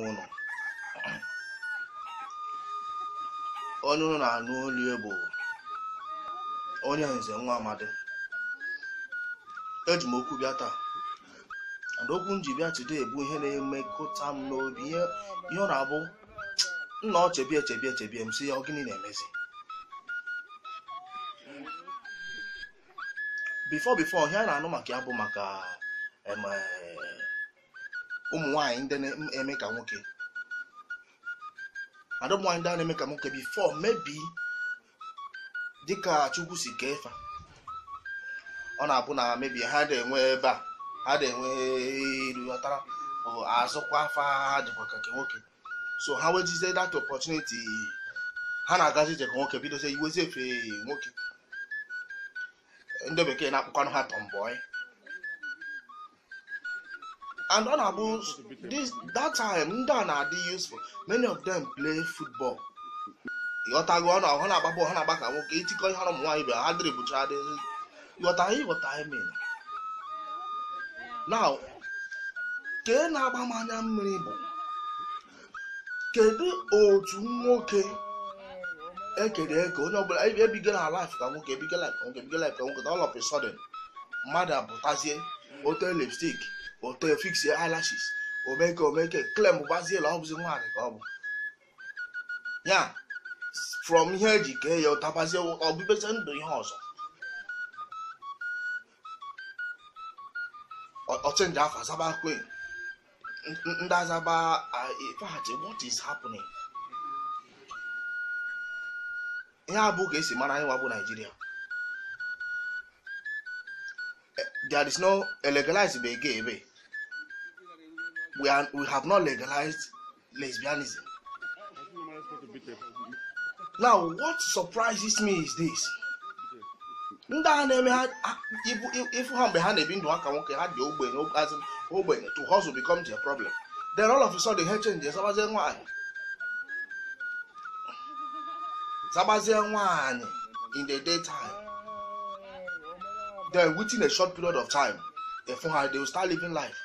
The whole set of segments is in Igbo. onu onye ụnụ na-anụ olie bụ onye nze nwa amadi eji m okwu bịa taa na okwu m ji bịa today bụ ihe na-emekọta m n'obi ihe ọ na-abụ nna ọ chebie chebie echebie m sị ya ọ gịnị na-emezi bifo bifo ihe a na-anụ maka ya bụ maka eh, ụmụ nwaanyị ndị na-eme ka nwoke ada ụmụ ndị na-eme ka nwoke bifọ mebi dịka chukwu si kee fa ọ na-abụ na mebi ha na-enwe ebe a ha na-enwe iru ọtara azụkwa afa ha dịkwa ka nke nwoke so ha wejizie that opportunity ha na-agazi ije ka nwoke bidozie iwezi efe nwoke ndị bekee na akpụkwanụ ha tọmbọị and ọ na-abụ that time ndị a na-adị useful many of them play football ọnụ ọ na-agba bọọlụ ha na-agba ka nwoke itikọ ihe ọrụ ụmụ nwaanyị bịara ha dịrị bụchara adị ịghọta ihe ịghọta emin now ke na-agba m anya mmiri bụ kedu otu nwoke ekere eke onye ọbụla ebigo na life ka nwoke ebigo life ka nwoke ebigo life ka nwoke all of a mmadụ abụtazie ote lipstick oto efiksie alashis omeke omeke klem gbaziela ọ bụzi nwaanyị ka ọ bụ ya from ihe eji kee ya ụtabazie ọbụbeze ndụ ihe ọzọ ọchịnja afọ azaba kwe ndị azaba ifehachi what is happening ihe abụ ka esi mara anyị bụ naijiria eh, there is no eh, legalize ebe ebe we are we have not legalized lesbianism now what surprises me is this ndị a na-eme ha ifu ha mgbe ha na-ebi ndụ aka nwoke ha dị ogbenye ogbenye to hustle become their problem then all of a sudden ha change zabazie nwaanyị zabazie nwaanyị in the daytime? time then within a short period of time efu ha they will start living life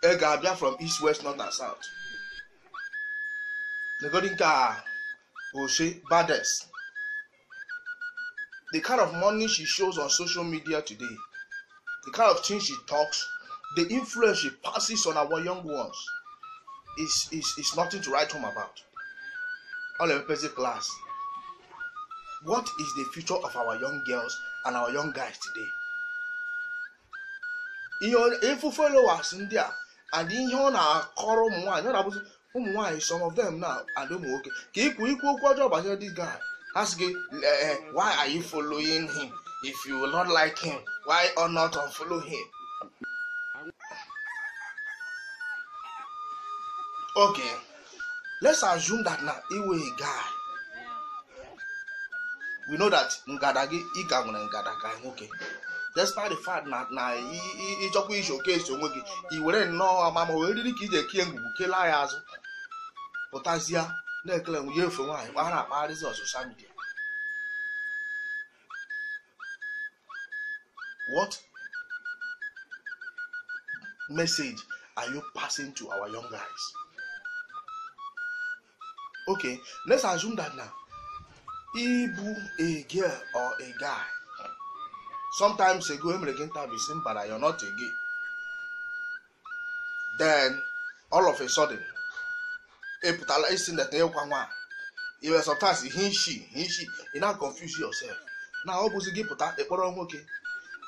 ị ga-abịa from east west north and south regarding ka Oshe Bades the kind of money she shows on social media today the kind of things she talks the influence she passes on our young ones is is is nothing to write home about all of person class what is the future of our young girls and our young guys today? ihe efu followers ndị a and ihe ọ na-akọrọ ụmụ nwaanyị ọ na-abụzi ụmụ nwaanyị some of them na-adị ụmụ nwoke ka ikwu ikwu okwu ọjọọ gbasara this guy asị gị eh, eh, why are you following him if you will not like him why or not unfollow him okay let's assume that na iwe a guy we know that ngada gị ị ka nwere ngada ka nwoke despite the fact na na ịchọkwa iji oke esi onwe gị i were nnọọ amama were riri ka ije kie ngwugwu kelaa ya azụ pụtazie na-ekele nwunye efe nwaanyị kpara akpagharịzi ọsosha midia what message are you passing to our young guys okay let's assume that na ịbụ a girl or a guy sometimes ago emere gị interview si mbara are not again then all of a sudden epụtala isi na ịkwa nwa iwe sometimes he she he she ị na confuse yourself na ọ bụzi gị pụta ịkpọrọ nwoke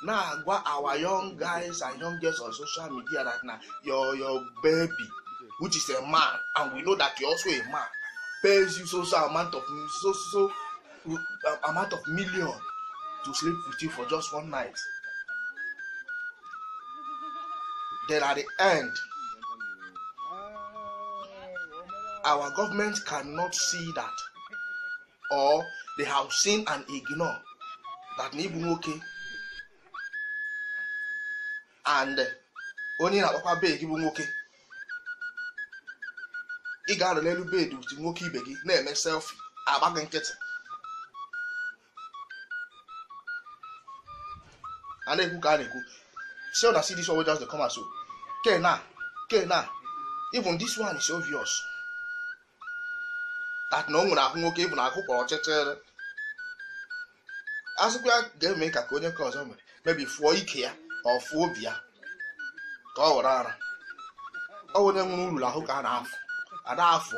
na-agwa our young guys and young girls on social media that na your your baby which is a man and we know that you also a man pays you so so amount of so so uh, amount of million to sleep with you for just one night then at the end our government cannot see that or they have seen and ignore that na ibu and onye na-akpakwa bed bụ nwoke ị ga-arọ n'elu bed with nwoke ibe gị na-eme selfie agba nkịtị a na-ekwu ka a na-ekwu say na see this one wey just dey come out so k na even this one is obvious that na o nwere ahụ nwoke ịbụ na ahụ kpọrọ ọchịchịrị asịkwa ga-eme ka ka onye nke ọzọ mere mebi fụọ ike ya ọ obi ya ka ọ were ara ọ onye nwere ururu ahụ ka a na-afụ ada afụ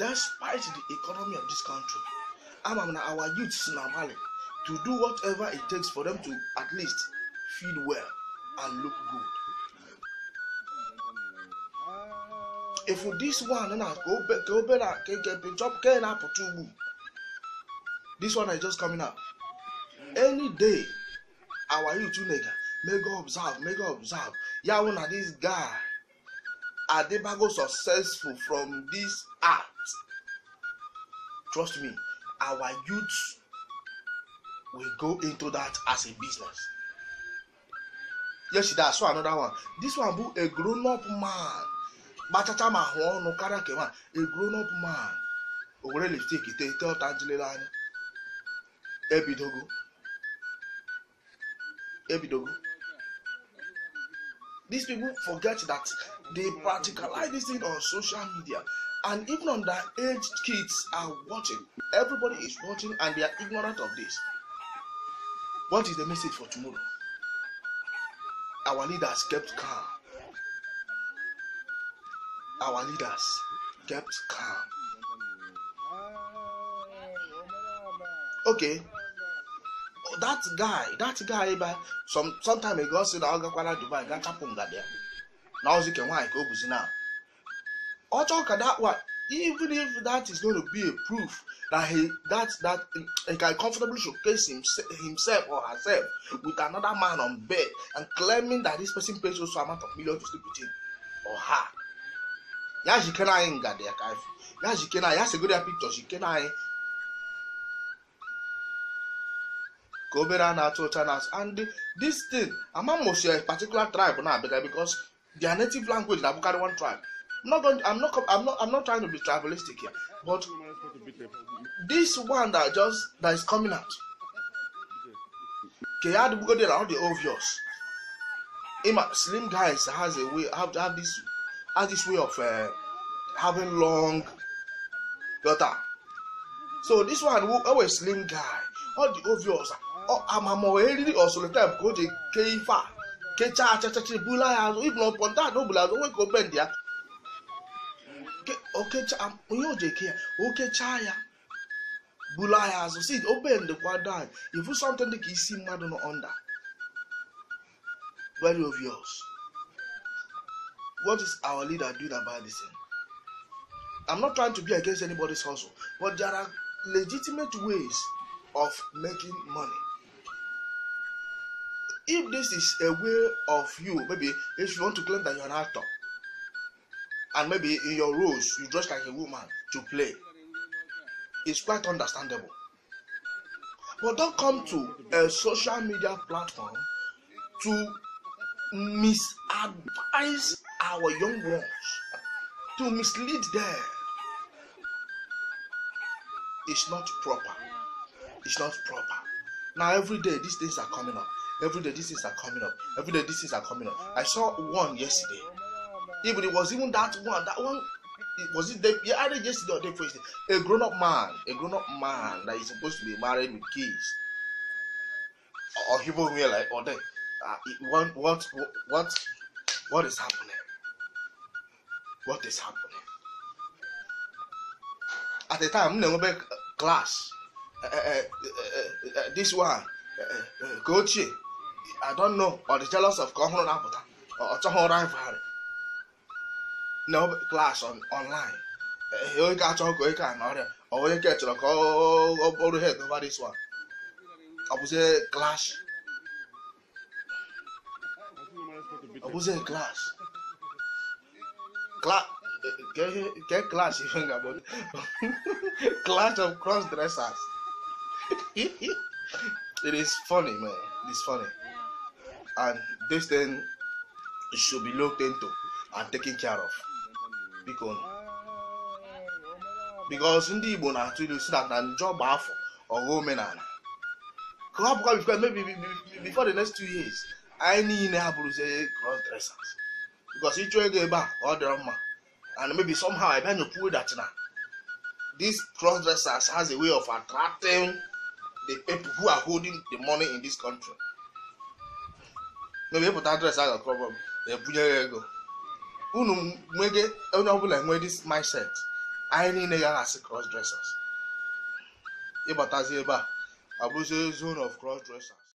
despite the economy of this country amam na our youths na valid to do whatever it takes for them to at least feel well and look good. Efu this one na ka obe ka obe na ka ka pinchop ka na apụta ugbu. This one is just coming up. Any day our youth nega make go observe make go observe yawo na this guy Adebago successful from this act. Trust me our youth will go into that as a business yesterday i saw another one this one bu a grown up man gbachata ma hụ ọnụ karịa nke man a grown up man o were lipstick ite ite ọta njilele anya ebidogo ebidogo these people forget that they practicalize this thing on social media and even underage kids are watching everybody is watching and they are ignorant of this what is the message for tomorrow our leaders kept calm our leaders kept calm okay oh, that guy that guy by some some time ago ọ sị na ọ gakwala dubai ga chapụ nga bịa na ọzike nwaanyị ka o buzi now? Ochoka that one, even if that is going to be a proof that he that that he can comfortably showcase himself, himself or herself with another man on bed and claiming that this person pays also amount of million to sleep with him or her. Yeah, she can nga dị ka ife. Yeah, she can segoro ya picture. She anyị. Ka obere a na-atụ and this thing among a particular tribe now, because their native language the abukari one tribe. I'm not going. I'm not. I'm not. I'm not trying to be tribalistic here. But this one that just that is coming out, okay, how do we there around the obvious? Ima uh, slim guys has a way have have this has this way of uh, having long daughter. So this one who always slim guy, all the obvious. Uh, oh, I'm a more elderly or the time go to K5. Kecha, chacha, chibula, even upon that, no, but I don't go bend there. onye ojeke ya okechaa ya bulaa ya azụ si obendekwa die ifu something dị ka isi mmadụ nọ under very obvious what is our leader doing about this thing i'm not trying to be against anybody's hustle but there are legitimate ways of making money if this is a way of you maybe if you want to claim that you're an actor and maybe in your roles you dress like a woman to play it's quite understandable but don come to a social media platform to misadvise our young ones to mislead them it's not proper it's not proper now every day these things are coming up every day these things are coming up every day these things are coming up i saw one yesterday even it was even that one that one it was it the yeah, just yesterday or day a grown-up man a grown-up man that is supposed to be married with kids or, he people were like or they uh, what what what what is happening what is happening at the time na-enwebe class uh, uh, uh, uh, this one uh, uh, coach i don't know or the jealous of ka ọhụrụ no n'ọbụ klaasị ọnlaịn onye ga-achọ ọgụ ike a na ọrịa ọ onye nke chọrọ ka ọ bụrụ head over this one ọ bụzie klaasị ọ bụzie klaasị ke klaasị ife nga bụ clash of cross dressers it is funny man it is funny and this thing should be looked into and taken care of because because ndị igbo na to ilu that, na na njọ bụ afọ ọgha omenala ka ọ maybe before the next two years anyị niile abụrụzie cross dressers because ịchụ ego ebe a ka ọ dịrọ mma and maybe somehow ị you pull that now. these cross dressers has a way of attracting the people who are holding the money in this country maybe ịpụta adresị aga problem na-ebunye ego unu nwege onye ọbụla enwe dis mindset anyị niile ya asị cross dressers ịbatazi ebe a abụzi zone of cross dressers